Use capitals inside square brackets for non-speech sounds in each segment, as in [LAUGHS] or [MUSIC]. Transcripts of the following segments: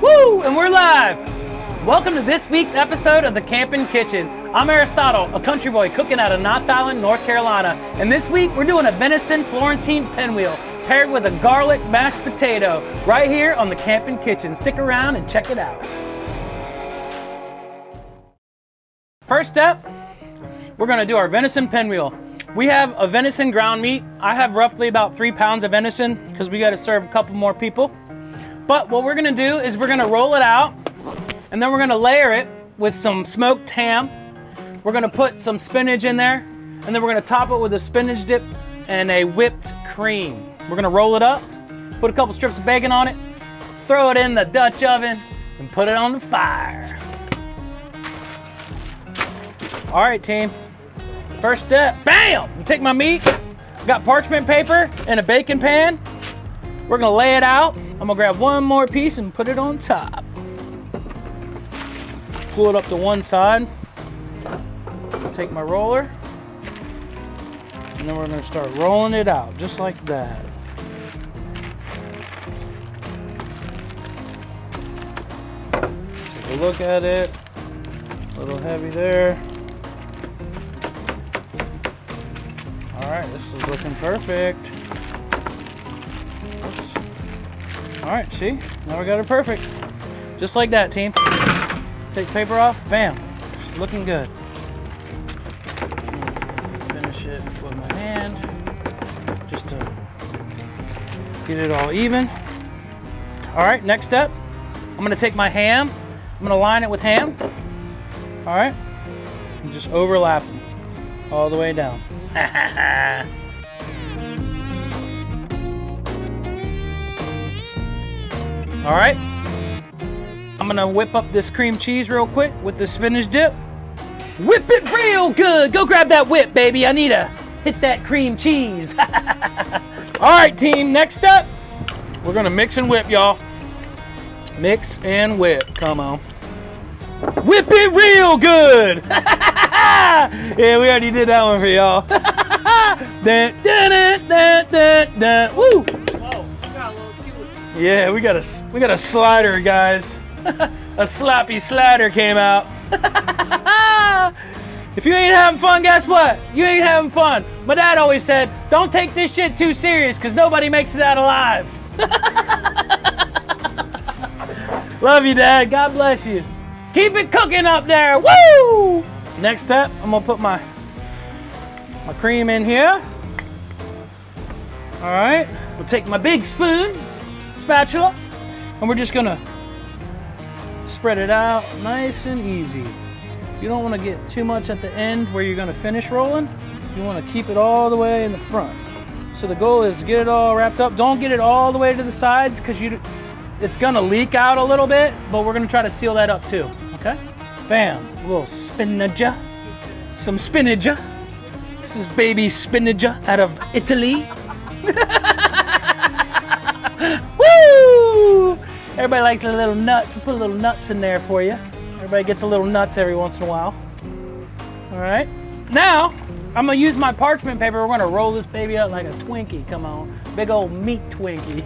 Woo! And we're live! Welcome to this week's episode of the Campin' Kitchen. I'm Aristotle, a country boy cooking out of Knotts Island, North Carolina. And this week we're doing a venison Florentine pinwheel paired with a garlic mashed potato right here on the Campin' Kitchen. Stick around and check it out. First step, we're gonna do our venison pinwheel. We have a venison ground meat. I have roughly about three pounds of venison because we gotta serve a couple more people. But what we're gonna do is we're gonna roll it out and then we're gonna layer it with some smoked ham. We're gonna put some spinach in there and then we're gonna top it with a spinach dip and a whipped cream. We're gonna roll it up, put a couple strips of bacon on it, throw it in the Dutch oven and put it on the fire. All right, team. First step, bam! Take my meat, got parchment paper and a baking pan. We're gonna lay it out. I'm gonna grab one more piece and put it on top. Pull it up to one side. Take my roller. And then we're gonna start rolling it out, just like that. Take a look at it. A little heavy there. All right, this is looking perfect. All right, see? Now we got it perfect. Just like that, team. Take paper off, bam. Looking good. Finish it with my hand, just to get it all even. All right, next step. I'm gonna take my ham, I'm gonna line it with ham. All right, and just overlap them all the way down. [LAUGHS] All right. I'm gonna whip up this cream cheese real quick with the spinach dip. Whip it real good. Go grab that whip, baby. I need to hit that cream cheese. [LAUGHS] All right, team, next up, we're gonna mix and whip, y'all. Mix and whip, come on. Whip it real good. [LAUGHS] yeah, we already did that one for y'all. [LAUGHS] dun, dun, dun, dun, dun, Woo! Yeah, we got a we got a slider, guys. [LAUGHS] a sloppy slider came out. [LAUGHS] if you ain't having fun, guess what? You ain't having fun. My dad always said, "Don't take this shit too serious, cause nobody makes it out alive." [LAUGHS] Love you, Dad. God bless you. Keep it cooking up there. Woo! Next step, I'm gonna put my my cream in here. All right, we'll take my big spoon, spatula, and we're just gonna spread it out nice and easy. You don't wanna get too much at the end where you're gonna finish rolling. You wanna keep it all the way in the front. So the goal is get it all wrapped up. Don't get it all the way to the sides because you it's gonna leak out a little bit, but we're gonna try to seal that up too, okay? Bam, a little spinach, some spinach. This is baby spinach out of Italy. [LAUGHS] Everybody likes a little nut. Put a little nuts in there for you. Everybody gets a little nuts every once in a while. All right. Now, I'm gonna use my parchment paper. We're gonna roll this baby up like a Twinkie. Come on, big old meat Twinkie.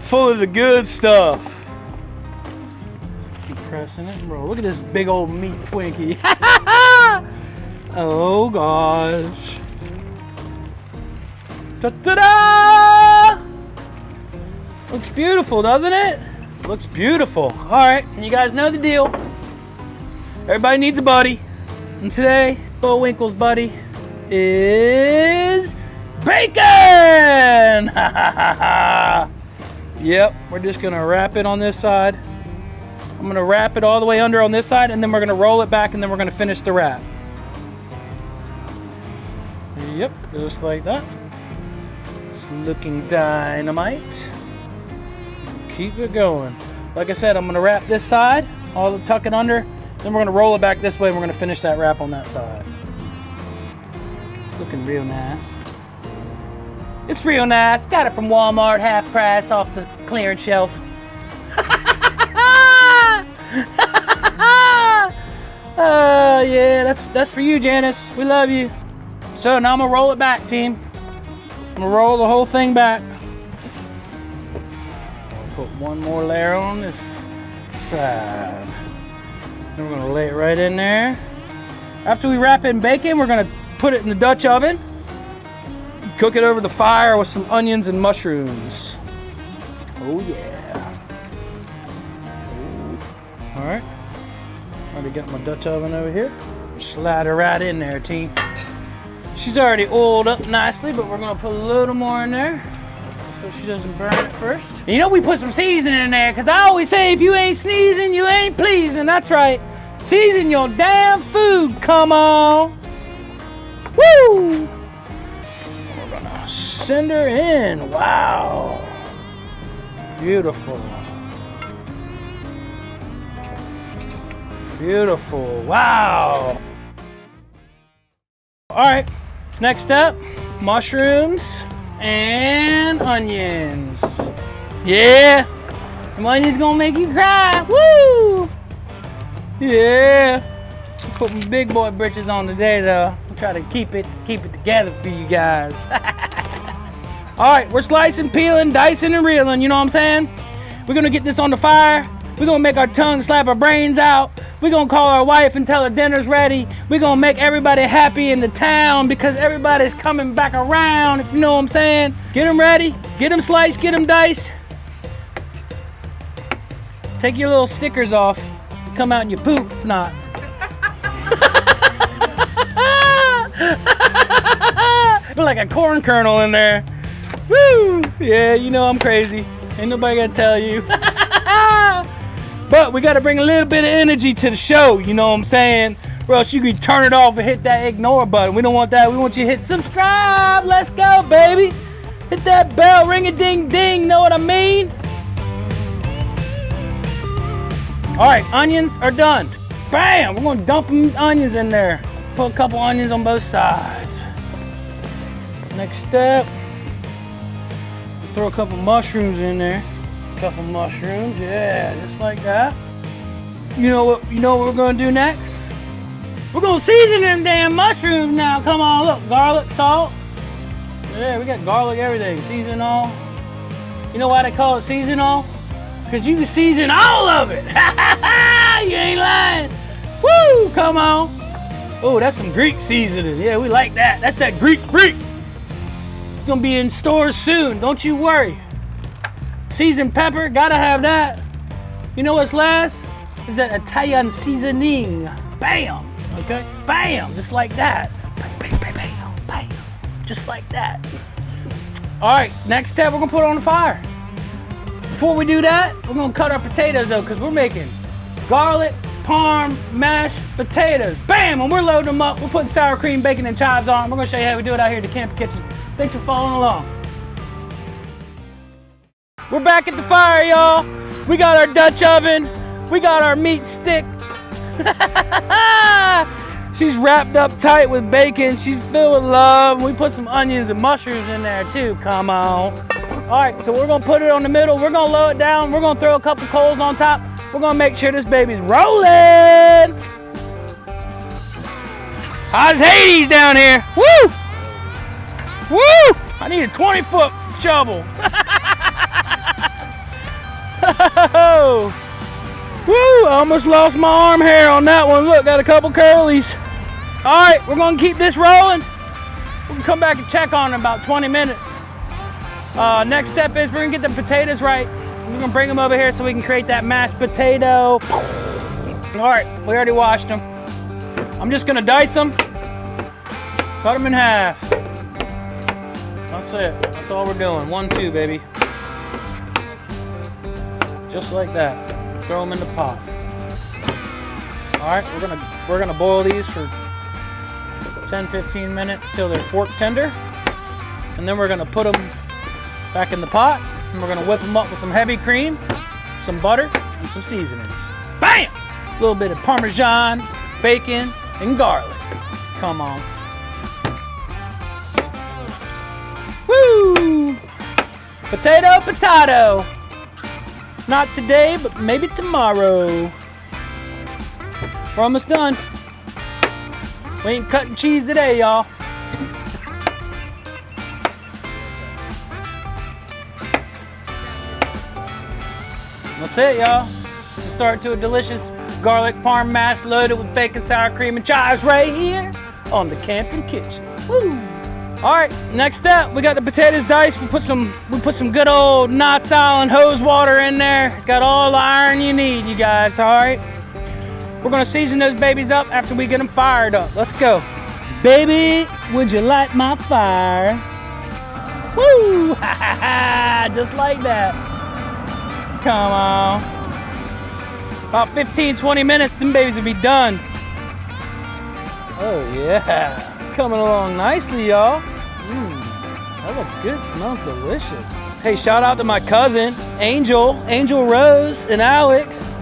[LAUGHS] Full of the good stuff. Keep pressing it, bro. Look at this big old meat Twinkie. [LAUGHS] oh gosh. Ta-da! Looks beautiful, doesn't it? Looks beautiful. All right, and you guys know the deal. Everybody needs a buddy. And today, Bullwinkle's buddy is bacon! [LAUGHS] yep, we're just gonna wrap it on this side. I'm gonna wrap it all the way under on this side and then we're gonna roll it back and then we're gonna finish the wrap. Yep, just like that. It's looking dynamite. Keep it going. Like I said, I'm gonna wrap this side, all the tuck it under, then we're gonna roll it back this way and we're gonna finish that wrap on that side. Looking real nice. It's real nice. Got it from Walmart, half price off the clearance shelf. [LAUGHS] Oh yeah, that's that's for you, Janice. We love you. So now I'm gonna roll it back, team. I'm gonna roll the whole thing back. Put one more layer on this side. Then we're gonna lay it right in there. After we wrap it in bacon, we're gonna put it in the Dutch oven. Cook it over the fire with some onions and mushrooms. Oh yeah. All right. Already got my Dutch oven over here. Slide her right in there, team. She's already oiled up nicely, but we're gonna put a little more in there so she doesn't burn it first. You know we put some seasoning in there, cause I always say if you ain't sneezing, you ain't pleasing. That's right. Season your damn food, come on. Woo! We're gonna send her in. Wow. Beautiful. Beautiful. Wow. All right. Next up, mushrooms and onions. Yeah. the onions gonna make you cry. Woo! Yeah. Put my big boy britches on today though. I'll try to keep it keep it together for you guys. [LAUGHS] All right, we're slicing, peeling, dicing, and reeling, you know what I'm saying? We're gonna get this on the fire. We're gonna make our tongue slap our brains out. We're gonna call our wife and tell her dinner's ready. We're gonna make everybody happy in the town because everybody's coming back around, if you know what I'm saying. Get them ready, get them sliced, get them diced. Take your little stickers off. Come out and you poop, if not. [LAUGHS] Put like a corn kernel in there. Woo! Yeah, you know I'm crazy. Ain't nobody gonna tell you. [LAUGHS] but we gotta bring a little bit of energy to the show, you know what I'm saying? Or else you can turn it off and hit that ignore button. We don't want that. We want you to hit subscribe. Let's go, baby. Hit that bell, ring a ding ding, know what I mean? All right, onions are done. Bam, we're gonna dump them onions in there. Put a couple onions on both sides. Next step, throw a couple mushrooms in there. Couple mushrooms, yeah, just like that. You know what? You know what we're gonna do next? We're gonna season them damn mushrooms now. Come on, look, garlic, salt. Yeah, we got garlic, everything. Season all. You know why they call it season all? Cause you can season all of it. [LAUGHS] you ain't lying. Woo! Come on. Oh, that's some Greek seasoning. Yeah, we like that. That's that Greek Greek. It's gonna be in stores soon. Don't you worry. Seasoned pepper, gotta have that. You know what's last? Is that Italian seasoning. Bam. Okay. Bam. Just like that. Bam, bam, bam, bam, bam. Just like that. All right. Next step, we're gonna put it on the fire. Before we do that, we're gonna cut our potatoes though, because we're making garlic, parm, mashed potatoes. Bam! And we're loading them up. We're putting sour cream, bacon, and chives on. We're gonna show you how we do it out here at the Camp Kitchen. Thanks for following along. We're back at the fire, y'all. We got our Dutch oven. We got our meat stick. [LAUGHS] She's wrapped up tight with bacon. She's filled with love. We put some onions and mushrooms in there too. Come on. All right, so we're gonna put it on the middle. We're gonna low it down. We're gonna throw a couple coals on top. We're gonna make sure this baby's rolling. How's Hades down here? Woo! Woo! I need a 20 foot shovel. [LAUGHS] [LAUGHS] Woo! I almost lost my arm hair on that one. Look, got a couple curlies. All right, we're gonna keep this rolling. We can come back and check on in about 20 minutes. Uh, next step is we're gonna get the potatoes right. We're gonna bring them over here so we can create that mashed potato. All right, we already washed them. I'm just gonna dice them, cut them in half. That's it, that's all we're doing. One, two, baby. Just like that. Throw them in the pot. All right, we're gonna we're gonna boil these for 10, 15 minutes till they're fork tender. And then we're gonna put them back in the pot and we're gonna whip them up with some heavy cream, some butter, and some seasonings. Bam! A little bit of Parmesan, bacon, and garlic. Come on. Woo! Potato, potato. Not today, but maybe tomorrow. We're almost done. We ain't cutting cheese today, y'all. That's it, y'all. It's the start to a delicious garlic parm mash loaded with bacon, sour cream, and chives right here on the camping kitchen. Woo! All right, next up, we got the potatoes diced. We put some, we put some good old Knotts Island hose water in there. It's got all the iron you need, you guys. All right. We're gonna season those babies up after we get them fired up. Let's go. Baby, would you light my fire? Woo! [LAUGHS] Just like that. Come on. About 15, 20 minutes, them babies will be done. Oh yeah. Coming along nicely, y'all. Mmm, that looks good, smells delicious. Hey, shout out to my cousin, Angel, Angel Rose, and Alex.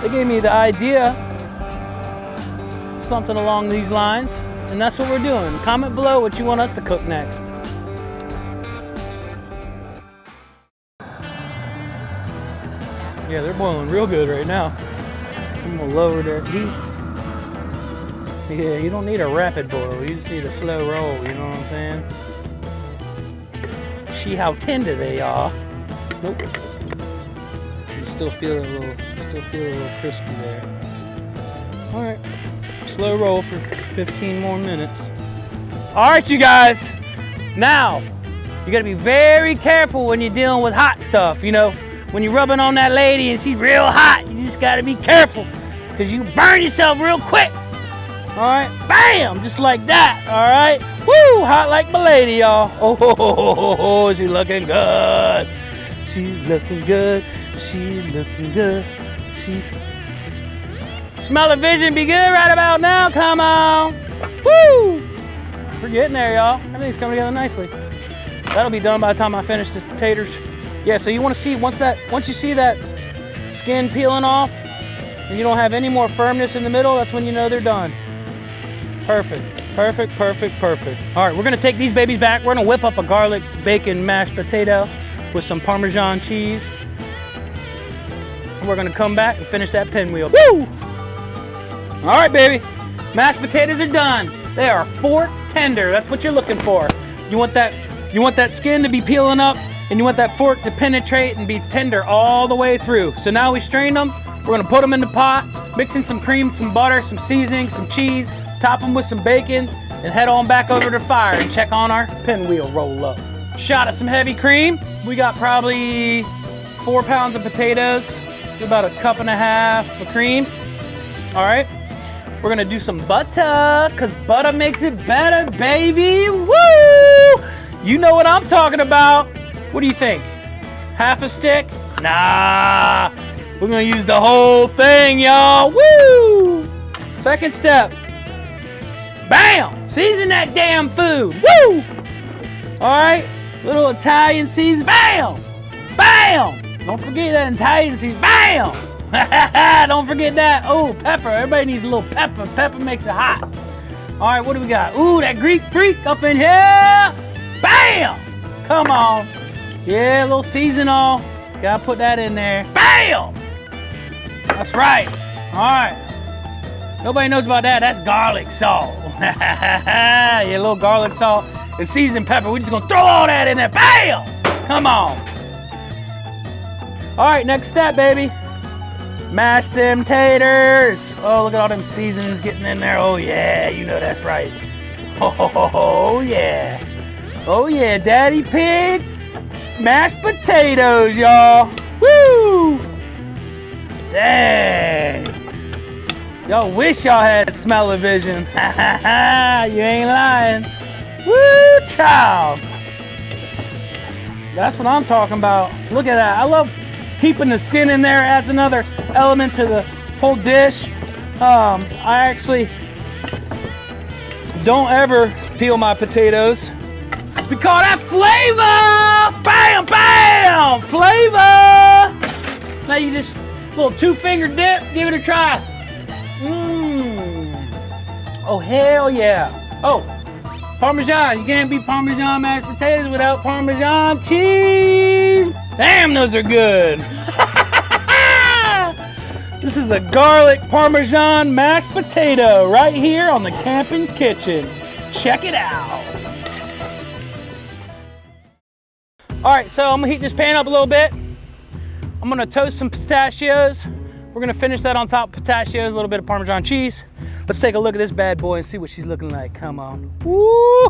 They gave me the idea, something along these lines, and that's what we're doing. Comment below what you want us to cook next. Yeah, they're boiling real good right now. I'm gonna lower that heat. Yeah, you don't need a rapid boil, you just need a slow roll, you know what I'm saying? See how tender they are. Nope. You still feel a little, still feel a little crispy there. All right, slow roll for 15 more minutes. All right, you guys. Now, you gotta be very careful when you're dealing with hot stuff, you know? When you're rubbing on that lady and she's real hot, you just gotta be careful because you burn yourself real quick. All right, bam, just like that. All right, woo, hot like my lady, y'all. [LAUGHS] Oh, ho, she's looking good. She's looking good. She's looking good. She smell of vision be good right about now. Come on, woo. We're getting there, y'all. Everything's coming together nicely. That'll be done by the time I finish the taters. Yeah, so you want to see once that once you see that skin peeling off and you don't have any more firmness in the middle, that's when you know they're done. Perfect, perfect, perfect, perfect. All right, we're gonna take these babies back. We're gonna whip up a garlic bacon mashed potato with some Parmesan cheese. We're gonna come back and finish that pinwheel. Woo! All right, baby. Mashed potatoes are done. They are fork tender. That's what you're looking for. You want that, you want that skin to be peeling up and you want that fork to penetrate and be tender all the way through. So now we strained them. We're gonna put them in the pot, mix in some cream, some butter, some seasoning, some cheese, top them with some bacon, and head on back over to the fire and check on our pinwheel roll up. Shot of some heavy cream. We got probably four pounds of potatoes, about a cup and a half of cream. All right. We're gonna do some butter, cause butter makes it better, baby. Woo! You know what I'm talking about. What do you think? Half a stick? Nah. We're gonna use the whole thing, y'all. Woo! Second step. Bam! Season that damn food. Woo! All right. Little Italian season. Bam! Bam! Don't forget that Italian season. Bam! [LAUGHS] Don't forget that. Oh, pepper. Everybody needs a little pepper. Pepper makes it hot. All right, what do we got? Ooh, that Greek freak up in here. Bam! Come on. Yeah, a little seasonal. Gotta put that in there. Bam! That's right. All right. Nobody knows about that. That's garlic salt. [LAUGHS] yeah, a little garlic salt and seasoned pepper. We're just gonna throw all that in there. Bam! Come on. All right, next step, baby. Mash them taters. Oh, look at all them seasonings getting in there. Oh, yeah, you know that's right. [LAUGHS] Oh, yeah. Oh, yeah, Daddy Pig. Mashed potatoes, y'all. Woo! Dang. Y'all wish y'all had smell-o-vision. [LAUGHS] you ain't lying. Woo, child. That's what I'm talking about. Look at that. I love keeping the skin in there. Adds another element to the whole dish. Um, I actually don't ever peel my potatoes. It's we call that flavor. Bam, bam, flavor. Now you just little two finger dip. Give it a try. Oh hell yeah. Oh, Parmesan. You can't beat Parmesan mashed potatoes without Parmesan cheese. Damn, those are good. [LAUGHS] this is a garlic Parmesan mashed potato right here on the camping kitchen. Check it out. All right, so I'm gonna heat this pan up a little bit. I'm gonna toast some pistachios. We're gonna finish that on top of pistachios, a little bit of Parmesan cheese. Let's take a look at this bad boy and see what she's looking like. Come on. Woo,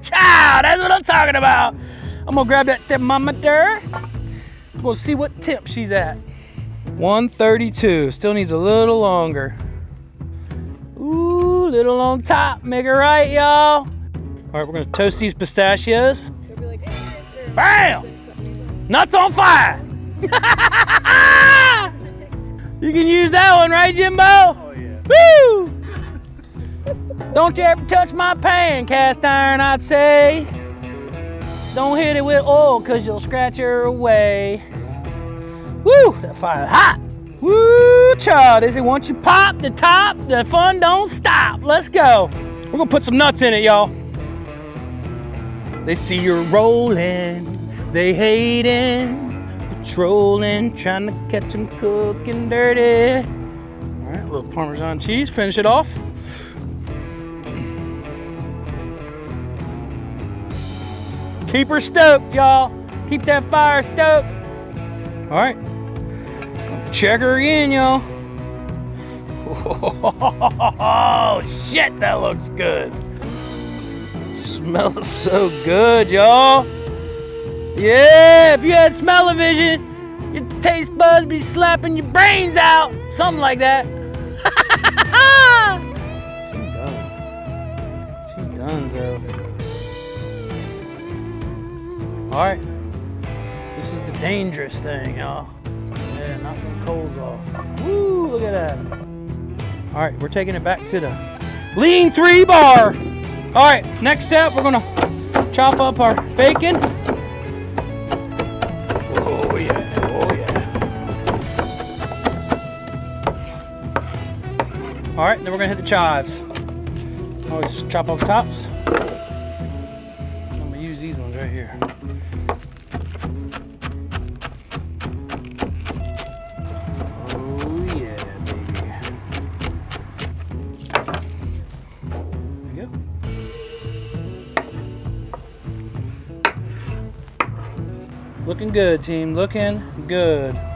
child, that's what I'm talking about. I'm gonna grab that thermometer. We'll see what temp she's at. 132, still needs a little longer. Ooh, little on top, make it right, y'all. All right, we're gonna toast these pistachios. Bam! Nuts on fire! [LAUGHS] you can use that one, right, Jimbo? Oh, yeah. Woo! Don't you ever touch my pan, cast iron, I'd say. Don't hit it with oil, cause you'll scratch her away. Woo, that fire hot. Woo, child, is it once you pop the top, the fun don't stop. Let's go. We're gonna put some nuts in it, y'all. They see you're rolling, they hating, patrolling, trying to catch them cooking dirty. All right, a little Parmesan cheese, finish it off. Keep her stoked, y'all. Keep that fire stoked. All right, check her again, y'all. Oh, [LAUGHS] shit, that looks good. Smells so good, y'all. Yeah, if you had smell-o-vision, your taste buds be slapping your brains out. Something like that. [LAUGHS] She's done. She's done, so. All right. This is the dangerous thing, y'all. Yeah, knock the coals off. Woo, look at that. All right, we're taking it back to the lean three bar. All right, next step, we're gonna chop up our bacon. Oh yeah, oh yeah. All right, then we're gonna hit the chives. Always chop off tops. Right here. Oh. Looking good, team. Looking good.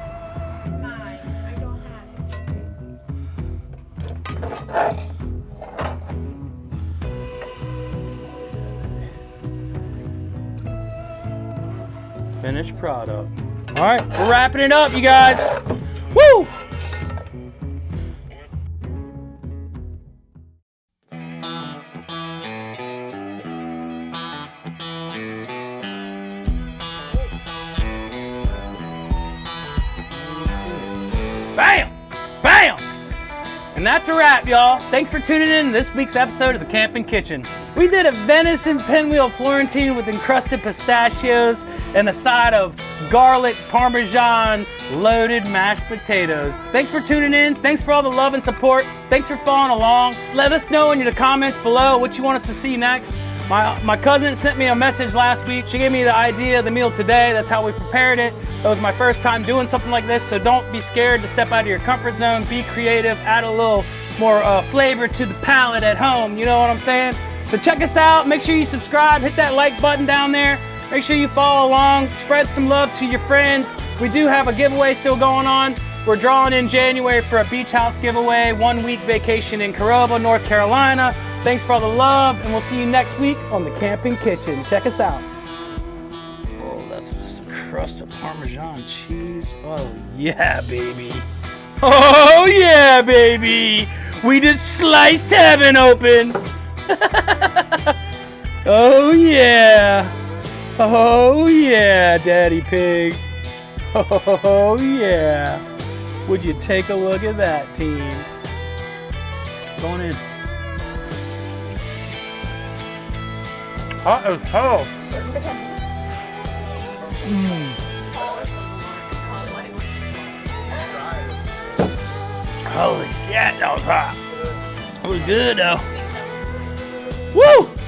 All right, we're wrapping it up, you guys. Woo! And that's a wrap, y'all. Thanks for tuning in to this week's episode of the Camping Kitchen. We did a venison pinwheel Florentine with encrusted pistachios and a side of garlic parmesan loaded mashed potatoes. Thanks for tuning in. Thanks for all the love and support. Thanks for following along. Let us know in the comments below what you want us to see next. My, my cousin sent me a message last week. She gave me the idea of the meal today. That's how we prepared it. That was my first time doing something like this, so don't be scared to step out of your comfort zone. Be creative, add a little more uh, flavor to the palate at home. You know what I'm saying? So check us out. Make sure you subscribe. Hit that like button down there. Make sure you follow along. Spread some love to your friends. We do have a giveaway still going on. We're drawing in January for a beach house giveaway, one week vacation in Carova, North Carolina. Thanks for all the love, and we'll see you next week on the Camping Kitchen. Check us out. Oh, that's just a crust of Parmesan cheese. Oh, yeah, baby. Oh, yeah, baby. We just sliced heaven open. [LAUGHS] oh, yeah. Oh, yeah, Daddy Pig. Oh, yeah. Would you take a look at that, team? Going in. Hot as hell. Mm. Holy shit, that was hot. It was good though. Woo!